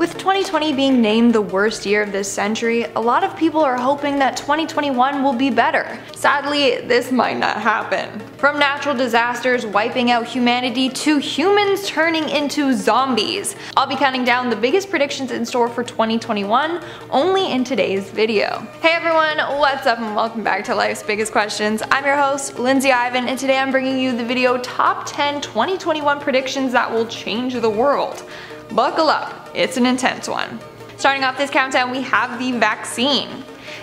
With 2020 being named the worst year of this century, a lot of people are hoping that 2021 will be better. Sadly, this might not happen. From natural disasters wiping out humanity to humans turning into zombies. I'll be counting down the biggest predictions in store for 2021 only in today's video. Hey everyone, what's up and welcome back to Life's Biggest Questions. I'm your host, Lindsay Ivan, and today I'm bringing you the video Top 10 2021 Predictions That Will Change the World. Buckle up, it's an intense one. Starting off this countdown, we have the vaccine.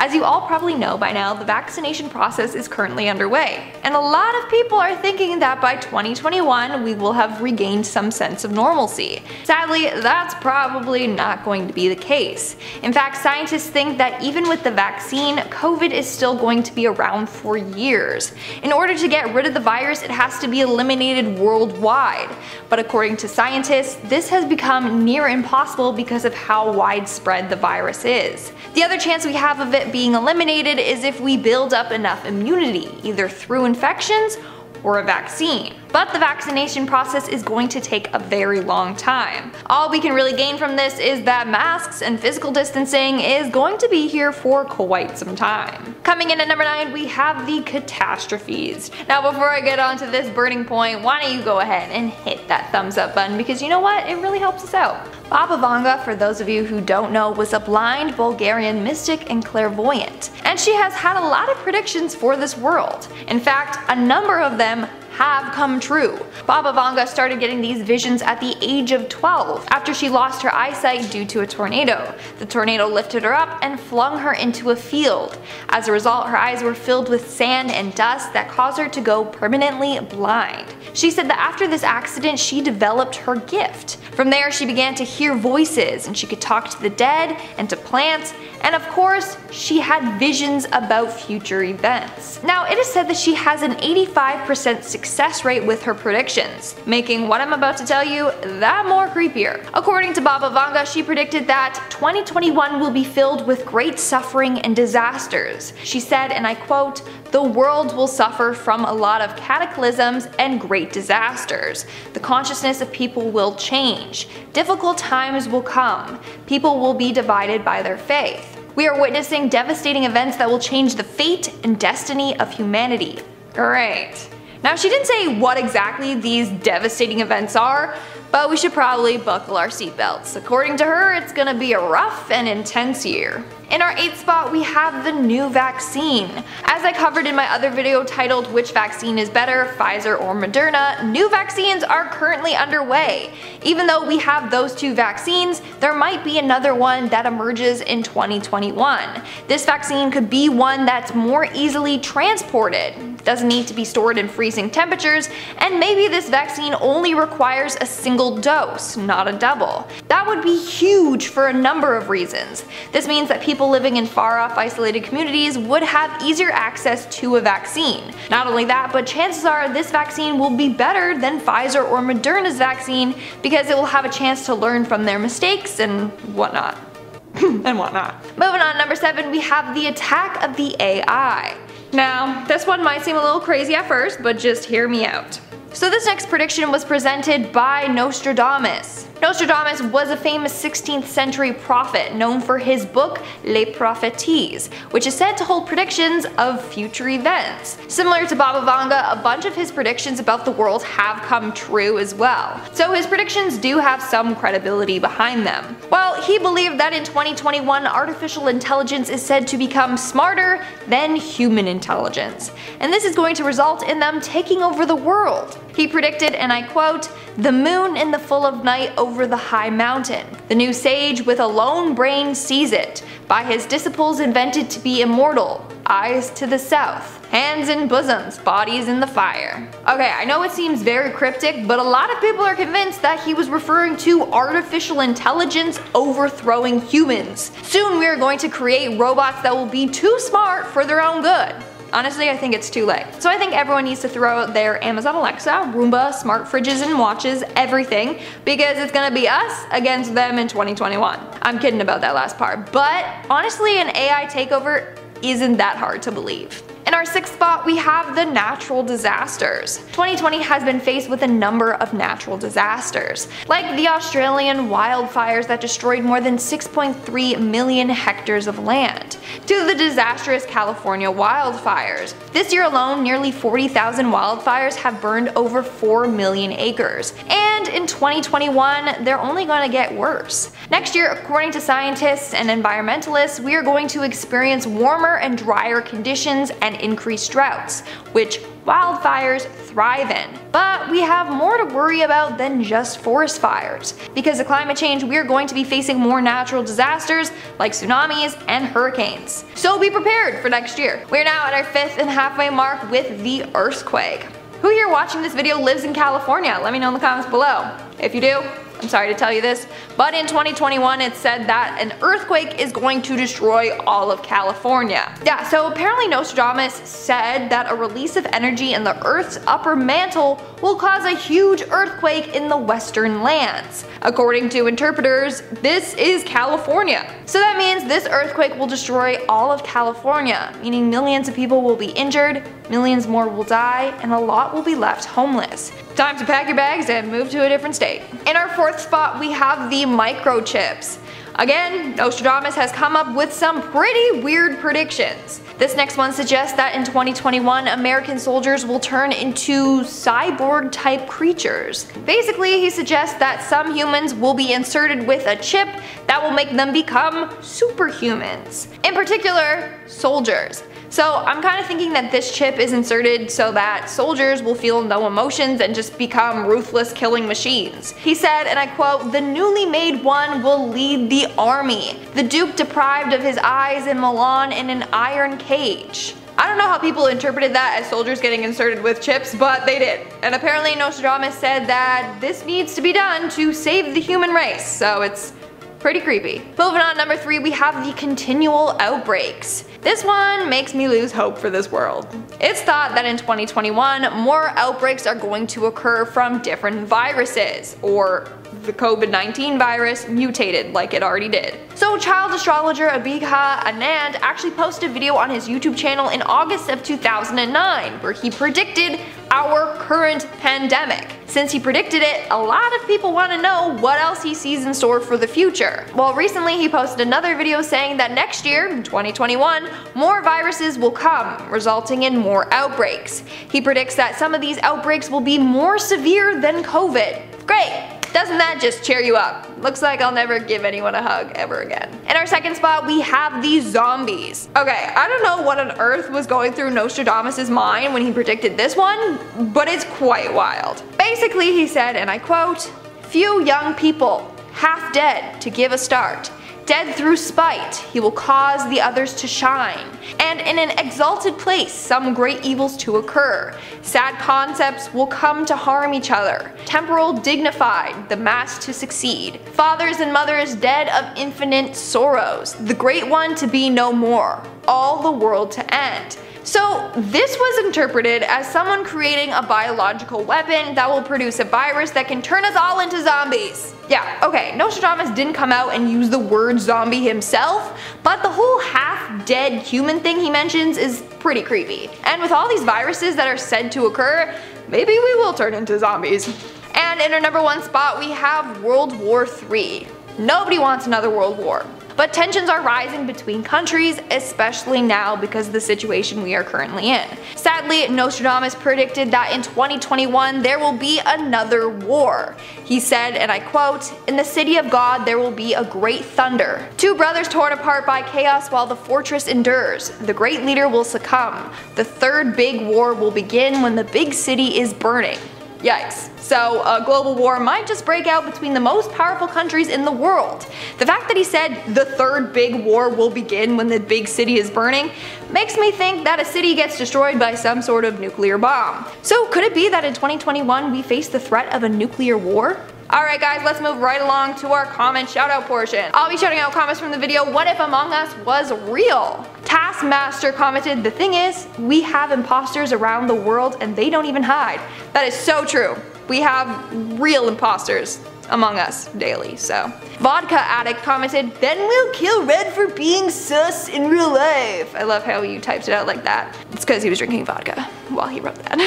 As you all probably know by now, the vaccination process is currently underway, and a lot of people are thinking that by 2021 we will have regained some sense of normalcy. Sadly, that's probably not going to be the case. In fact, scientists think that even with the vaccine, COVID is still going to be around for years. In order to get rid of the virus, it has to be eliminated worldwide. But according to scientists, this has become near impossible because of how widespread the virus is. The other chance we have of it being eliminated is if we build up enough immunity, either through infections or a vaccine. But the vaccination process is going to take a very long time. All we can really gain from this is that masks and physical distancing is going to be here for quite some time. Coming in at number 9 we have the catastrophes. Now before I get onto this burning point, why don't you go ahead and hit that thumbs up button because you know what, it really helps us out. Baba Vanga, for those of you who don't know, was a blind Bulgarian mystic and clairvoyant, and she has had a lot of predictions for this world. In fact, a number of them have come true. Baba Vanga started getting these visions at the age of 12 after she lost her eyesight due to a tornado. The tornado lifted her up and flung her into a field. As a result, her eyes were filled with sand and dust that caused her to go permanently blind. She said that after this accident, she developed her gift. From there, she began to hear voices and she could talk to the dead and to plants and of course, she had visions about future events. Now, it is said that she has an 85% success rate with her predictions, making what I'm about to tell you that more creepier. According to Baba Vanga, she predicted that 2021 will be filled with great suffering and disasters. She said, and I quote, the world will suffer from a lot of cataclysms and great disasters. The consciousness of people will change. Difficult times will come. People will be divided by their faith. We are witnessing devastating events that will change the fate and destiny of humanity. Great. Now she didn't say what exactly these devastating events are, but we should probably buckle our seatbelts. According to her, it's gonna be a rough and intense year. In our 8th spot we have the new vaccine. As I covered in my other video titled which vaccine is better, Pfizer or Moderna, new vaccines are currently underway. Even though we have those two vaccines, there might be another one that emerges in 2021. This vaccine could be one that's more easily transported, doesn't need to be stored in freezing temperatures, and maybe this vaccine only requires a single dose, not a double. That would be huge for a number of reasons. This means that people people living in far off isolated communities would have easier access to a vaccine. Not only that, but chances are this vaccine will be better than Pfizer or Moderna's vaccine because it will have a chance to learn from their mistakes and whatnot. and whatnot. Moving on, number 7, we have the attack of the AI. Now, this one might seem a little crazy at first, but just hear me out. So this next prediction was presented by Nostradamus. Nostradamus was a famous 16th century prophet known for his book Les Prophéties, which is said to hold predictions of future events. Similar to Baba Vanga, a bunch of his predictions about the world have come true as well. So his predictions do have some credibility behind them. Well, he believed that in 2021 artificial intelligence is said to become smarter than human intelligence, and this is going to result in them taking over the world. He predicted, and I quote, the moon in the full of night over the high mountain. The new sage with a lone brain sees it, by his disciples invented to be immortal, eyes to the south, hands in bosoms, bodies in the fire. Okay, I know it seems very cryptic, but a lot of people are convinced that he was referring to artificial intelligence overthrowing humans. Soon we are going to create robots that will be too smart for their own good. Honestly, I think it's too late. So I think everyone needs to throw out their Amazon Alexa, Roomba, smart fridges and watches, everything, because it's gonna be us against them in 2021. I'm kidding about that last part, but honestly an AI takeover isn't that hard to believe. In our sixth spot, we have the natural disasters. 2020 has been faced with a number of natural disasters, like the Australian wildfires that destroyed more than 6.3 million hectares of land, to the disastrous California wildfires. This year alone, nearly 40,000 wildfires have burned over 4 million acres, and in 2021, they're only going to get worse. Next year, according to scientists and environmentalists, we are going to experience warmer and drier conditions and increased droughts, which wildfires thrive in. But we have more to worry about than just forest fires. Because of climate change, we are going to be facing more natural disasters like tsunamis and hurricanes. So be prepared for next year. We're now at our fifth and halfway mark with the earthquake. Who here watching this video lives in California? Let me know in the comments below. If you do, I'm sorry to tell you this, but in 2021 it said that an earthquake is going to destroy all of California. Yeah, so apparently Nostradamus said that a release of energy in the Earth's upper mantle will cause a huge earthquake in the western lands. According to interpreters, this is California. So that means this earthquake will destroy all of California, meaning millions of people will be injured, millions more will die, and a lot will be left homeless. Time to pack your bags and move to a different state. In our fourth spot, we have the microchips. Again, Nostradamus has come up with some pretty weird predictions. This next one suggests that in 2021, American soldiers will turn into cyborg type creatures. Basically, he suggests that some humans will be inserted with a chip that will make them become superhumans. In particular, soldiers. So I'm kind of thinking that this chip is inserted so that soldiers will feel no emotions and just become ruthless killing machines. He said, and I quote, the newly made one will lead the army. The Duke deprived of his eyes in Milan in an iron cage. I don't know how people interpreted that as soldiers getting inserted with chips, but they did. And apparently Nostradamus said that this needs to be done to save the human race, so it's Pretty creepy. Moving on, number three, we have the continual outbreaks. This one makes me lose hope for this world. It's thought that in 2021, more outbreaks are going to occur from different viruses, or the COVID-19 virus mutated like it already did. So child astrologer Abhigya Anand actually posted a video on his YouTube channel in August of 2009 where he predicted our current pandemic. Since he predicted it, a lot of people want to know what else he sees in store for the future. Well, recently he posted another video saying that next year, 2021, more viruses will come, resulting in more outbreaks. He predicts that some of these outbreaks will be more severe than COVID. Great! Doesn't that just cheer you up? Looks like I'll never give anyone a hug ever again. In our second spot, we have these zombies. Okay, I don't know what on earth was going through Nostradamus' mind when he predicted this one, but it's quite wild. Basically, he said, and I quote, Few young people, half dead to give a start. Dead through spite, he will cause the others to shine. And in an exalted place, some great evils to occur. Sad concepts will come to harm each other. Temporal dignified, the mass to succeed. Fathers and mothers dead of infinite sorrows. The great one to be no more. All the world to end. So this was interpreted as someone creating a biological weapon that will produce a virus that can turn us all into zombies. Yeah, okay, Nostradamus didn't come out and use the word zombie himself, but the whole half-dead human thing he mentions is pretty creepy. And with all these viruses that are said to occur, maybe we will turn into zombies. And in our number one spot we have World War III. Nobody wants another world war. But tensions are rising between countries, especially now because of the situation we are currently in. Sadly, Nostradamus predicted that in 2021 there will be another war. He said, and I quote, In the city of God there will be a great thunder. Two brothers torn apart by chaos while the fortress endures. The great leader will succumb. The third big war will begin when the big city is burning. Yikes. So a global war might just break out between the most powerful countries in the world. The fact that he said the third big war will begin when the big city is burning makes me think that a city gets destroyed by some sort of nuclear bomb. So could it be that in 2021 we face the threat of a nuclear war? Alright guys, let's move right along to our comment shoutout portion. I'll be shouting out comments from the video, what if Among Us was real? Taskmaster commented, the thing is, we have imposters around the world and they don't even hide. That is so true. We have real imposters among us daily, so. Vodka Addict commented, then we'll kill Red for being sus in real life. I love how you typed it out like that. It's because he was drinking vodka while he wrote that.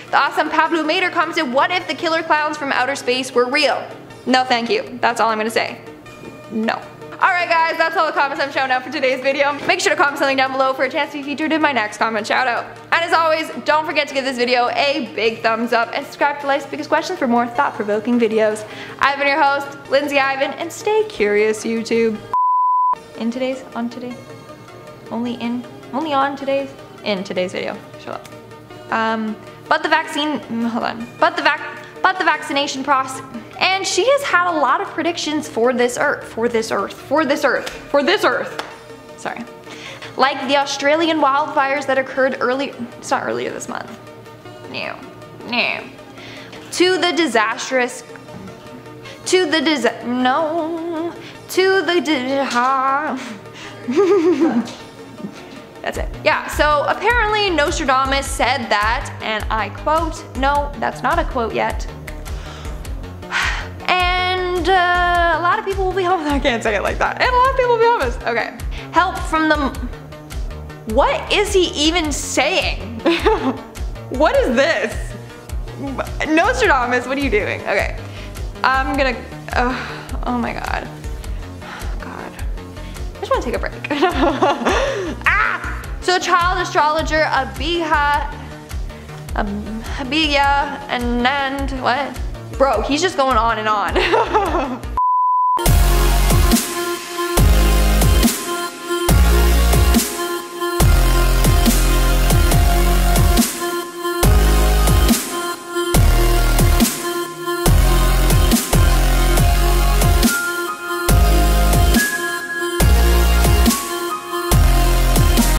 the awesome Pablo Mater commented, what if the killer clowns from outer space were real? No thank you. That's all I'm gonna say. No. Alright guys, that's all the comments I'm showing out for today's video. Make sure to comment something down below for a chance to be featured in my next comment shout out. And as always, don't forget to give this video a big thumbs up and subscribe to Life's Biggest Questions for more thought-provoking videos. I've been your host, Lindsay Ivan, and stay curious YouTube. In today's, on today, only in, only on today's, in today's video. Shut up. Um, but the vaccine, mm, hold on. But the vac, but the vaccination process, she has had a lot of predictions for this earth, for this earth, for this earth, for this earth. Sorry. Like the Australian wildfires that occurred early, it's not earlier this month. No, no. To the disastrous, to the dis, no, to the, di That's it. Yeah, so apparently Nostradamus said that, and I quote, no, that's not a quote yet. And uh, a lot of people will be homeless. I can't say it like that. And a lot of people will be homeless. Okay. Help from the... What is he even saying? what is this? Nostradamus, what are you doing? Okay. I'm gonna... Uh, oh my god. God. I just want to take a break. ah! So child astrologer Abiha... Um, Abiya and, and what? Bro, he's just going on and on.